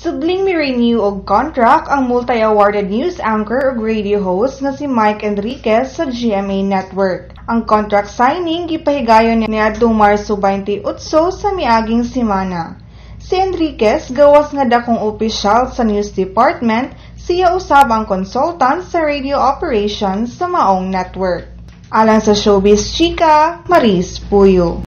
Subling mi-renew og contract ang multi-awarded news anchor ug radio host nga si Mike Enriquez sa GMA Network. Ang contract signing gipahigayon niadtong Marso 28 sa miaging semana. Si Enriquez gawas nga dakong opisyal sa news department, siya usab ang consultant sa radio operations sa maong network. Alang sa Showbiz Chika, Maris Puyo.